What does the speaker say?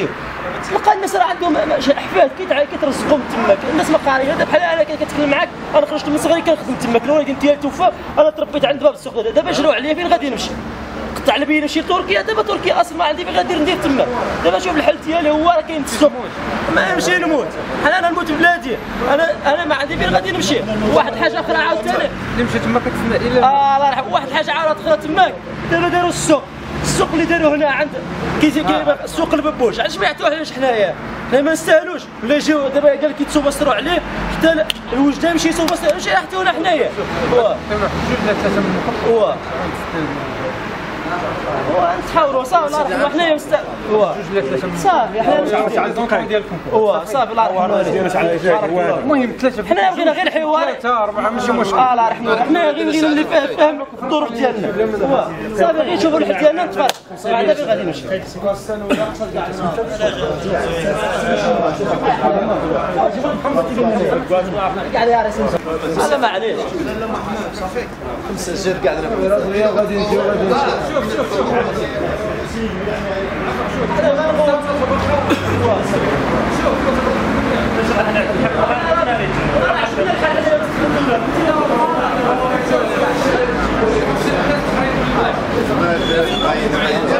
نمشيو تلقى الناس راه عندهم م- ش- احفاد كيتع- كيترزقوا من تماك الناس ما قاريه هذا بحال أنا كنتكلم معاك أنا خرجت من صغري كنخدم تماك الوالدين ديالي توفى أنا تربيت عند باب السوق. دابا جراو عليا؟ فين غادي نمشي؟ قطع بالي نمشي لتركيا. دابا تركيا أصلا ما عندي فين غادي ندير تما. دابا شوف الحل ديالي هو راه كاين السوق ما نمشي نموت. بحال أنا نموت بلادي. أنا أنا ما عندي فين غادي نمشي. واحد حاجة أخرى عاوتاني. اللي مشيت تما كتسنى إلى آه الله يرحم واحد حاجة عاود أخرى تماك. دابا داروا السوق. السوق اللي داروا هنا عند كي كي السوق الببوش علاش يعطيوه علاش حنايا حنا ما نستاهلوش ولا يجيو دابا قال لك يتسوبستروا عليه حتى ال- الوجدان يمشي يسوبستروا علاش يعطيونا حنايا كانوا جوج ثلاثة من نتحاوروا صافي الله يرحمه. حنايا مست هو. صافي حنا الزونكون ديالكم هو صافي الله يرحمه. والديه. المهم ثلاثة حنا بغينا غير حوار ثلاثة أربعة ماشي مشكل آه الله يرحمه. حنا غير بغينا اللي فاهم فاهم الظروف ديالنا. هو. صافي غير نشوفوا الحل ديالنا نتفرج بعدا فين غادي نمشي قاعد يا راسي هذا ما عليش 何だろう?